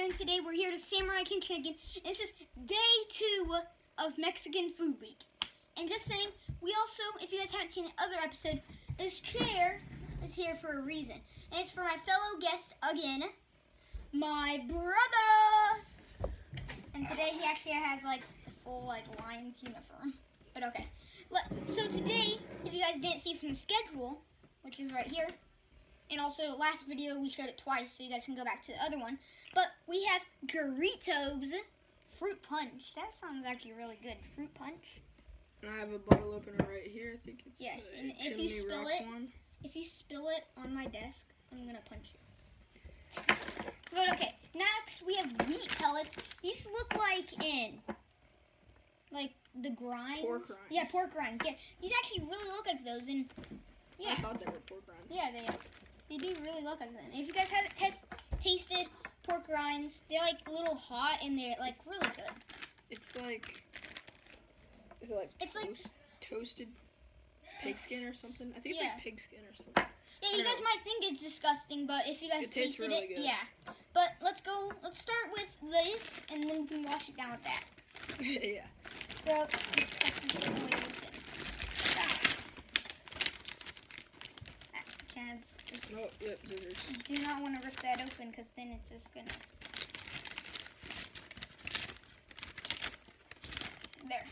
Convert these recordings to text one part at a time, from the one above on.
here, and today we're here to Samurai Kenshin. And this is day two of Mexican Food Week. And just saying, we also, if you guys haven't seen the other episode, this chair is here for a reason. And it's for my fellow guest again, my brother. And today he actually has like the full like Lions uniform. But okay. So today, if you guys didn't see from the schedule, which is right here, and also last video we showed it twice, so you guys can go back to the other one. But we have Jarritos fruit punch. That sounds actually really good. Fruit punch. And I have a bottle opener right here. I think it's Yeah, and if you spill it- one. If you spill it on my desk, I'm gonna punch you. But okay, next we have wheat pellets. These look like in like the grinds. Pork rinds. Yeah, pork rinds. Yeah, these actually really look like those. And yeah, I thought they were pork rinds. yeah, they they do really look like them. If you guys haven't test tasted pork rinds, they're like a little hot and they're like really good. It's like, is it like It's like- toast, toasted pigskin or something? I think it's Yeah. like pigskin or something. Yeah, you guys know. might think it's disgusting, but if you guys It tasted really it, good. yeah. But let's go. Let's start with this, and then we can wash it down with that. yeah. So, Cabs, scissors. No, yep, scissors. do not want to rip that open because then it's just gonna. There.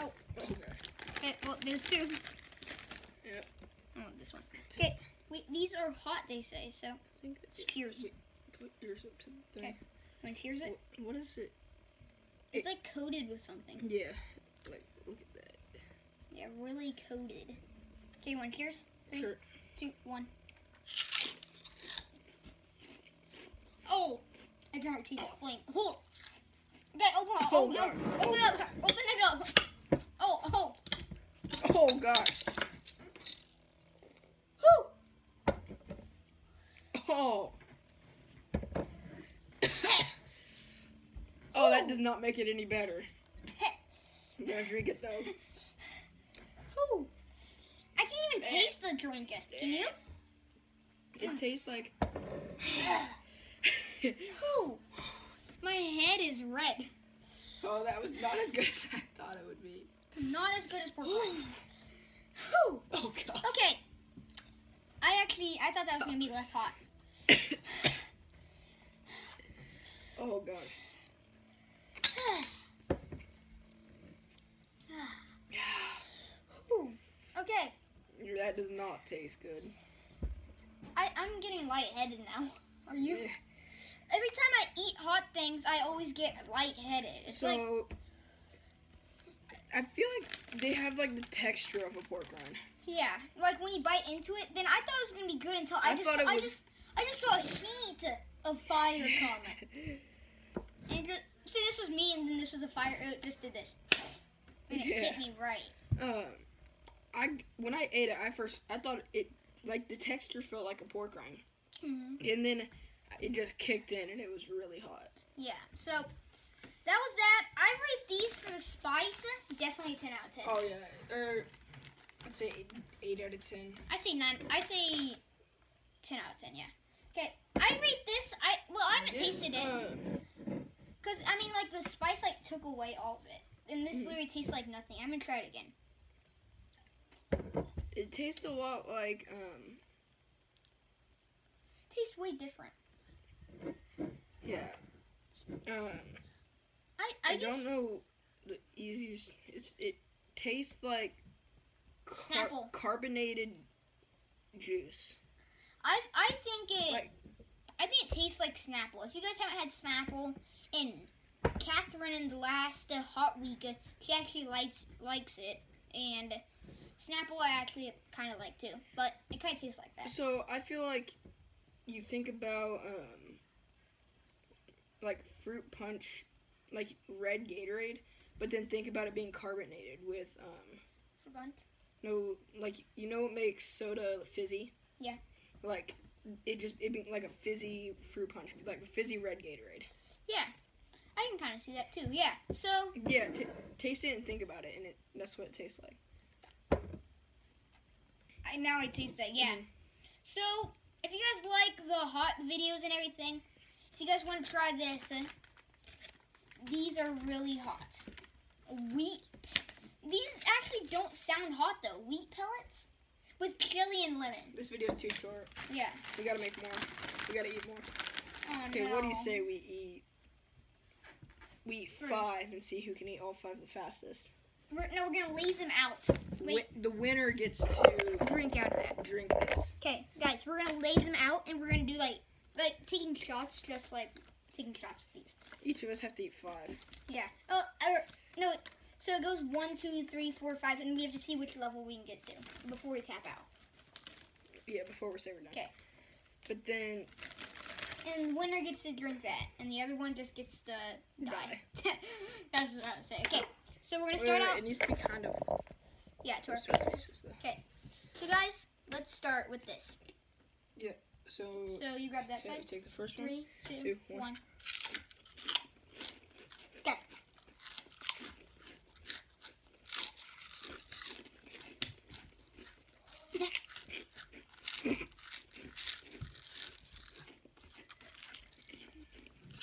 Oh. Okay. Okay, well, there's two. Yep. Oh, this one. Okay, wait, these are hot, they say, so. I think it's it. Cheers. Wait, Put yours up to the thing. Okay. When cheers it, Wh- What is it? it's like coated with something. Yeah. Like, look at that. Yeah, really coated. Okay, one cheers. Three, Sure. two, one. Oh, I can taste the flame. Oh. Okay, open it. Oh, Open, open it up. Open it up. Oh, oh. Oh, God. Whew. Oh. oh, that does not make it any better. I'm gonna drink it though. Whew. I can't even eh. taste the drink. Can you? It tastes like. Whew. My head is red. oh, that was not as good as I thought it would be. Not as good as pork rinds. Oh God. Okay. I actually, I thought that was gonna be less hot. oh God. Okay, That does not taste good. I, I'm getting lightheaded now. Are you? Yeah. Every time I eat hot things, I always get lightheaded. It's so. like, I feel like they have like the texture of a pork rind. yeah, like when you bite into it, then I thought it was gonna be good until I, I just, I was- just, I just saw a heat of fire coming. And just, see, this was me, and then this was a fire. It just did this, and it hit me right. um, I when I ate it, I first I thought it like the texture felt like a pork rind, Mm-hmm. and then it just kicked in and it was really hot. Yeah. So that was that. I rate these for the spice definitely a ten out of ten. Oh yeah, or I'd say eight, eight out of ten. I say nine. I say ten out of ten. Yeah. Okay. I rate this. I well, I haven't This, tasted it uh, because I mean, like the spice like took away all of it, and this Mm. literally tastes like nothing. I'm gonna try it again. it tastes a lot like um, Tastes way different. Um, I I, I don't know the easiest. It's it tastes like car- Snapple. carbonated juice. I I think it. Like- I think it tastes like Snapple. If you guys haven't had Snapple, and Catherine in the last uh, hot week, uh, she actually likes likes it, and Snapple I actually kind of like too, but it kind of tastes like that. So I feel like you think about um, like fruit punch, like red Gatorade, but then think about it being carbonated with um, For bunt. no like you know what makes soda fizzy? Yeah. Like it just it being like a fizzy fruit punch, like a fizzy red Gatorade. Yeah, I can kind of see that too. Yeah. So Yeah, t- taste it and think about it, and it that's what it tastes like. I now I taste that. Yeah. Mhm. So if you guys like the hot videos and everything, if you guys want to try this, uh, these are really hot. Wheat. These actually don't sound hot though. Wheat pellets with chili and lemon. This video's too short. Yeah. We gotta make more. We gotta eat more. Oh, Okay, what do you say we eat? We eat five and see who can eat all five the fastest. We're, no, we're gonna leave them out. Wait. The winner gets to Drink out of that. drink this. Okay, guys, we're gonna lay them out and we're gonna do like like taking shots, just like taking shots with these. Each of us have to eat five. Yeah. Oh, or, no. So it goes one, two, three, four, five, and we have to see which level we can get to before we tap out. Yeah, before we say we're done. 'Kay. But then And winner gets to drink that, and the other one just gets to die. Die. That's what I would say. Okay, so we're gonna wait, start wait, out. it needs to be kind of Yeah, to our close to our faces. Okay, so guys, let's start with this. So, So you grab that okay, side. take the first one. Three, two, two, one. one. Okay.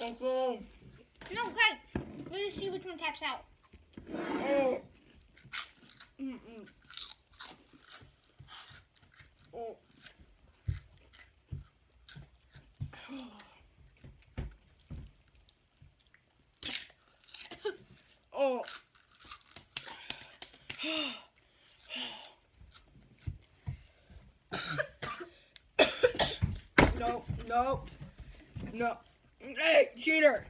Okay. No, okay. Let's see which one taps out. Oh. Mm-mm. Oh. Oh. No, no, no. Hey, cheater!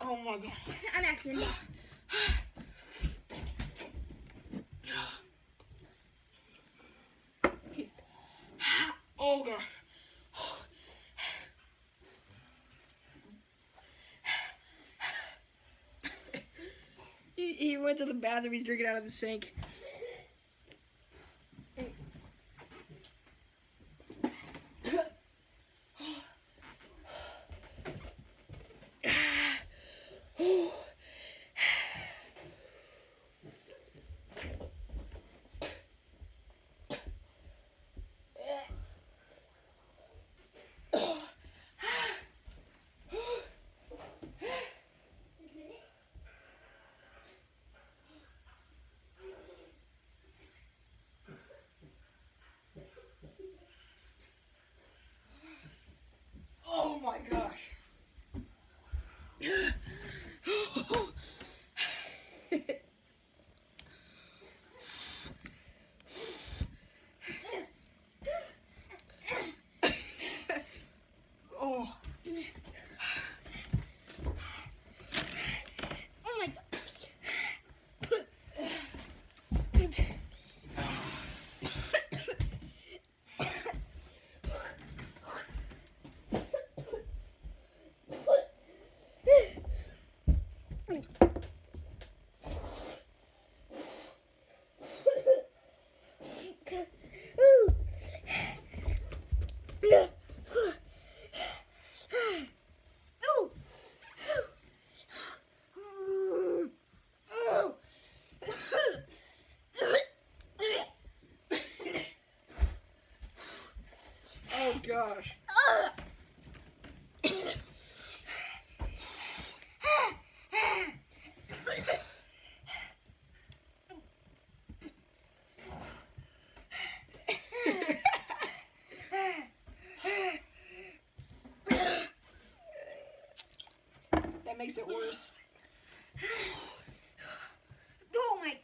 Oh my god. I'm actually not. Oh god. He, went to the bathroom. He's drinking out of the sink. Oh my gosh. oh. Oh my god. Oh gosh. that makes it worse. Oh my.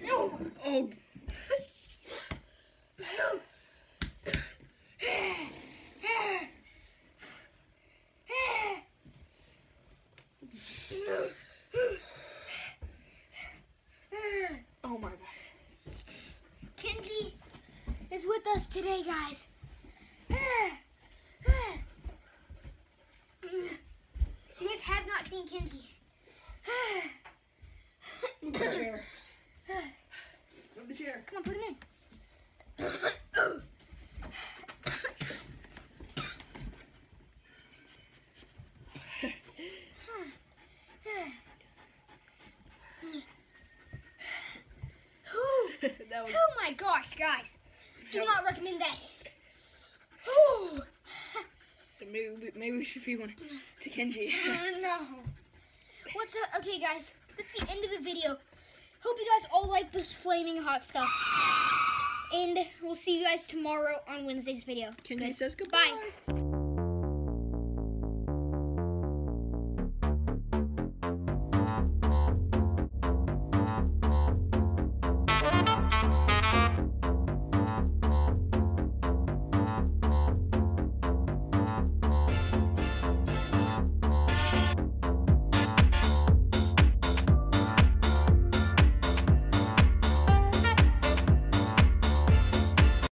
No. Oh. Oh my god. Kenji is with us today, guys. You guys have not seen Kenji. Move the chair. Move the chair. Come on, put him in. Oh my gosh, guys. Do Nope. not recommend that. Whew. So maybe we- maybe we should feed one to Kenji. Oh, no. What's up? Okay, guys. That's the end of the video. Hope you guys all like this flaming hot stuff. And we'll see you guys tomorrow on Wednesday's video. Kenji Good. says Bye. goodbye.